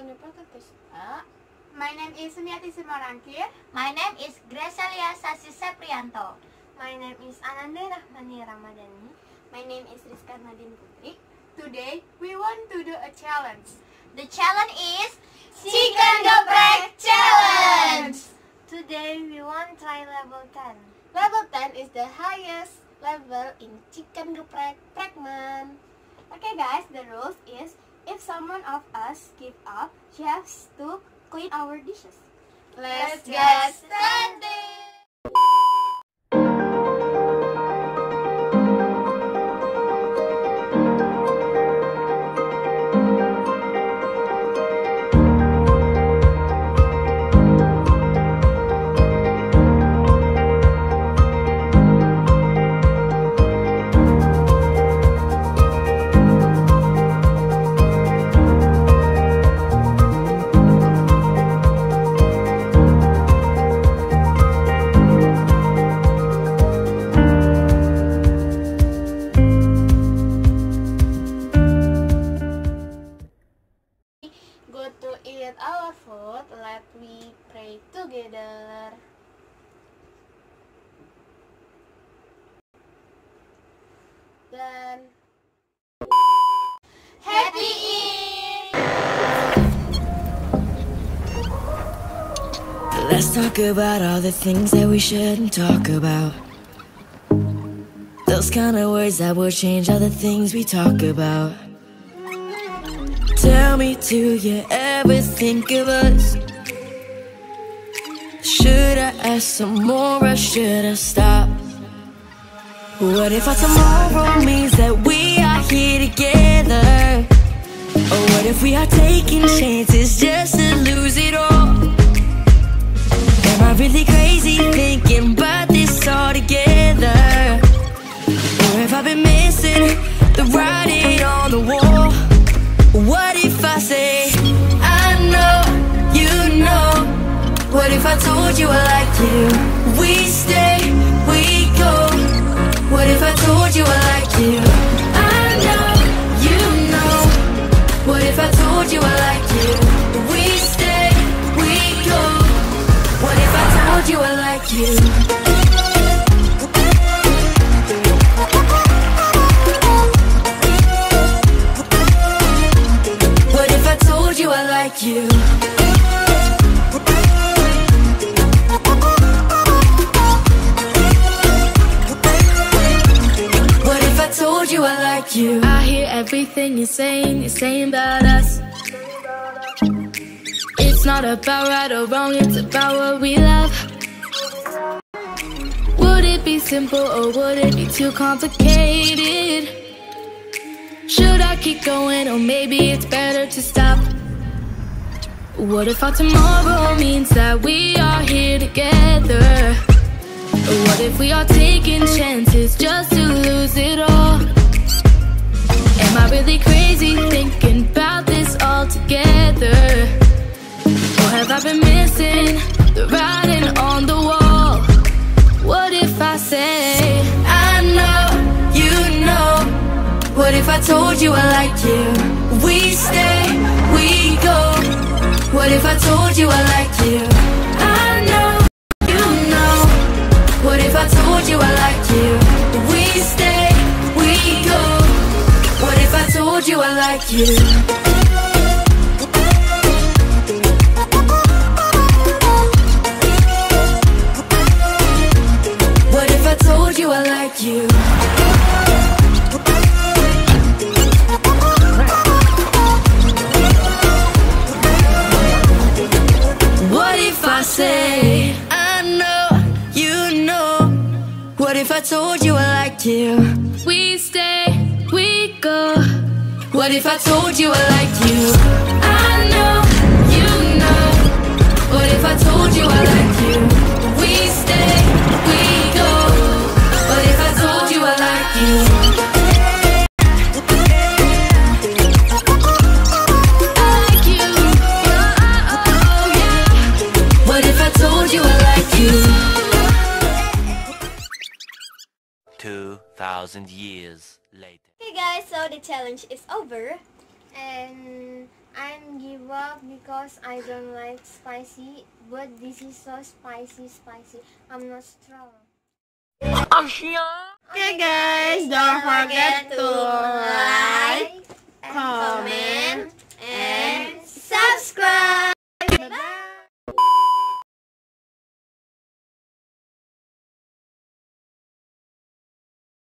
My name is Harachi Seven reporter Tushita. My name is Sumiati Simarangkir. My name is Gracelia Sasi Seprianto. My name is Ananda Rahmani Ramadhani. My name is Rizka Nadine Putri. Today, we want to do a challenge. The challenge is Chicken Geprek Challenge! Today we want try level 10. Level 10 is the highest level in chicken geprek fragment. Okay guys, the rules is if someone of us give up, she has to clean our dishes. Let's get together. Happy! Let's talk about all the things that we shouldn't talk about. Those kind of words that will change all the things we talk about. Tell me, do you ever think of us? Should I ask some more or should I stop? What if our tomorrow means that we are here together? Or what if we are taking chances just We stay, we go. What if I told you I like you? I know, you know. What if I told you I like you? We stay, we go. What if I told you I like you? What if I told you I like you like you? I hear everything you're saying, you're saying about us. It's not about right or wrong, it's about what we love. Would it be simple or would it be too complicated? Should I keep going or maybe it's better to stop? What if our tomorrow means that we are here together? What if we are taking chances just to lose it all? Say, I know, you know? What if I told you I like you? We stay, we go. What if I told you I like you? I know, you know. What if I told you I like you? We stay, we go. What if I told you I like you? I like you? What if I say, I know, you know? What if I told you I liked you? We stay, we go. What if I told you I like you? 2,000 years later. Okay guys, so the challenge is over and I'm give up because I don't like spicy, but this is so spicy, spicy. I'm not strong. I'm sure Okay guys, don't forget to like, comment,